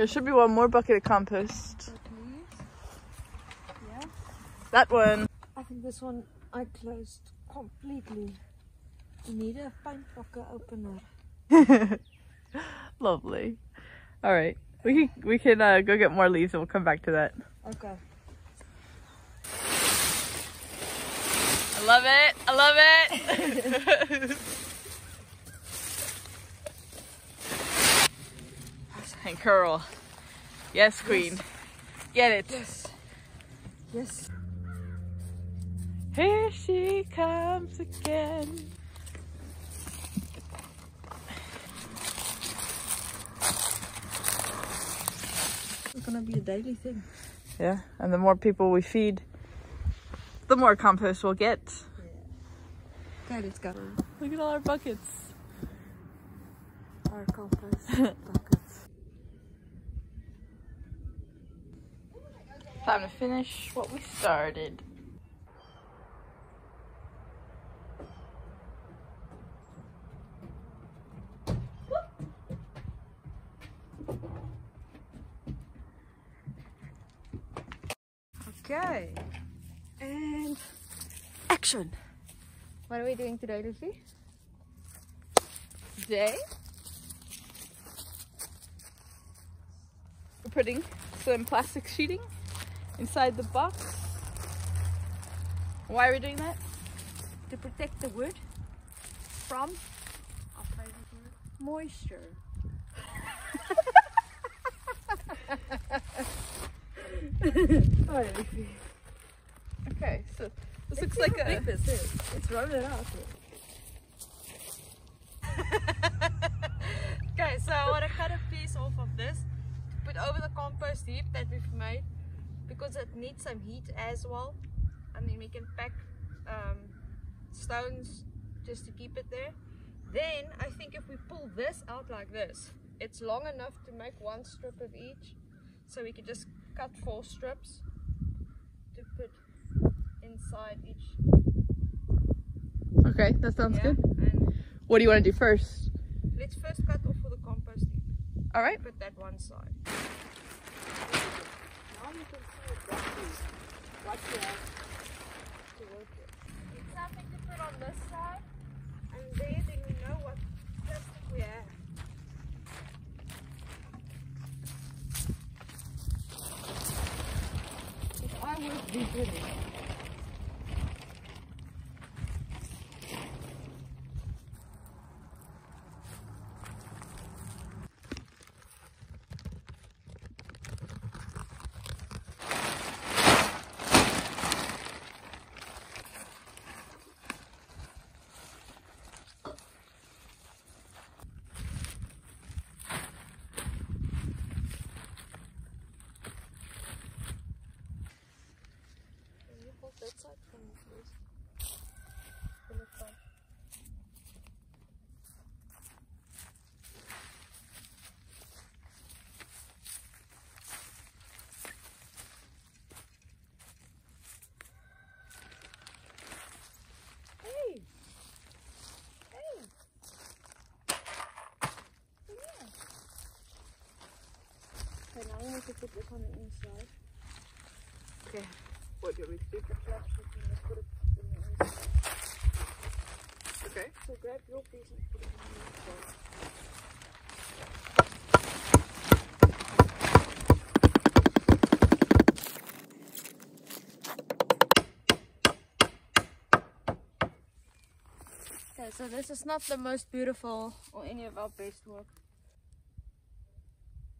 There should be one more bucket of compost. Please. Yeah. That one. I think this one I closed completely. You need a paint pocket opener. Lovely. All right. We can we can uh, go get more leaves and we'll come back to that. Okay. I love it. I love it. and curl. Yes, queen. Get it. Yes. Yes. Here she comes again. It's gonna be a daily thing. Yeah, and the more people we feed, the more compost we'll get. Go. Look at all our buckets. Our compost buckets. Time to finish what we started. Okay. And action. What are we doing today, Lucy? Today, we're putting some plastic sheeting inside the box. Why are we doing that? To protect the wood from our favorite word, moisture. Okay, so this looks like a. this is. It's rolling out. okay, so I want to cut a piece off of this to put over the compost heap that we've made because it needs some heat as well. And then we can pack um, stones just to keep it there. Then I think if we pull this out like this, it's long enough to make one strip of each. So we can just cut four strips to put inside each. Okay, that sounds yeah? good. And What do you want to do first? let's first cut off for the compost. All right. Put that one side. Now you can see exactly what you have to work with. It's something to put on this side, and there then we know what? Plastic we have. If I was beginning, can you hold that side for me, please? Pull it back. Hey! Hey! Come here. Okay, now we need to put this on the inside. Okay. What we in. Okay. So grab your piece and put it on the so this is not the most beautiful or any of our best work.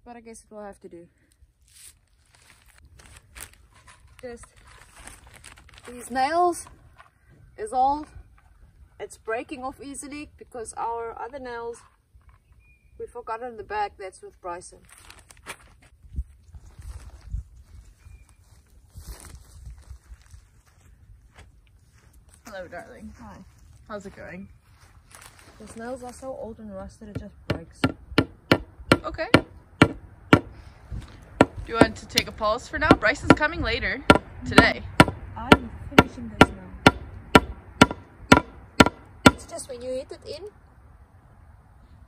But I guess it will have to do. Just these nails is all it's breaking off easily because our other nails we forgot in the bag that's with Bryson. Hello, darling. Hi. How's it going? These nails are so old and rusted it just breaks. Okay. Do you want to take a pause for now? Bryson's coming later today. I'm It's just when you hit it in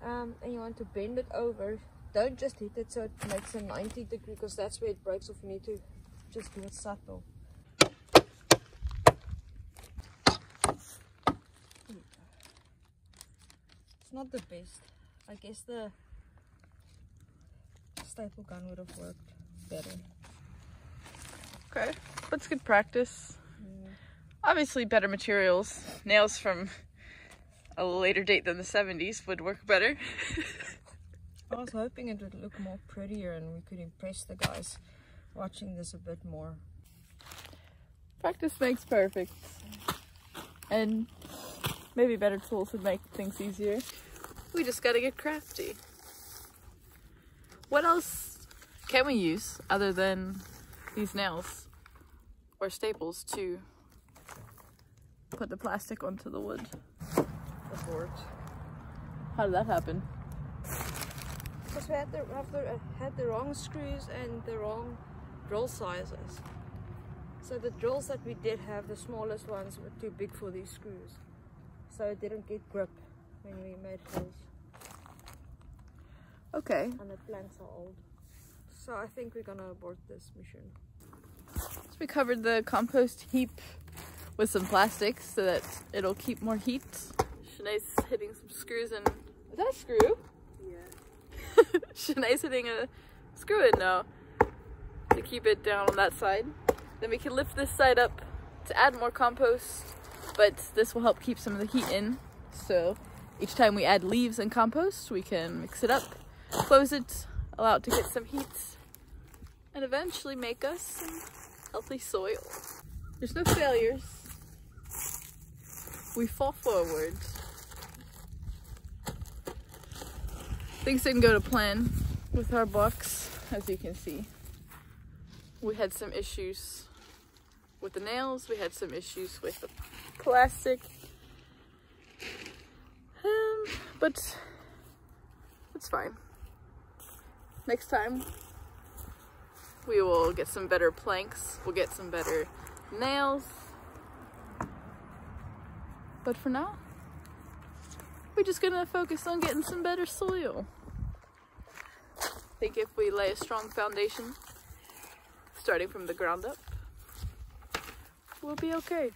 um, and you want to bend it over don't just hit it so it makes a 90 degree because that's where it breaks off. You need to just do it subtle. It's not the best. I guess the staple gun would have worked better. Okay, that's good practice. Obviously, better materials. Nails from a later date than the 70s would work better. I was hoping it would look more prettier and we could impress the guys watching this a bit more. Practice makes perfect. And maybe better tools would make things easier. We just gotta get crafty. What else can we use other than these nails or staples to put the plastic onto the wood? The board. How did that happen? Because we had the, have the, had the wrong screws and the wrong drill sizes. So the drills that we did have, the smallest ones, were too big for these screws. So it didn't get grip when we made holes. Okay. And the planks are old. So I think we're gonna abort this mission. So we covered the compost heap with some plastic so that it'll keep more heat. Shanae's hitting some screws in. Is that a screw? Yeah. Shanae's hitting a screw in now to keep it down on that side. Then we can lift this side up to add more compost, but this will help keep some of the heat in. So each time we add leaves and compost, we can mix it up, close it, allow it to get some heat, and eventually make us some healthy soil. There's no failures. We fall forward. Things didn't go to plan with our box, as you can see. We had some issues with the nails, we had some issues with the plastic. Um, but it's fine. Next time, we will get some better planks, we'll get some better nails. But for now, we're just gonna focus on getting some better soil. I think if we lay a strong foundation, starting from the ground up, we'll be okay.